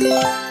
Bye.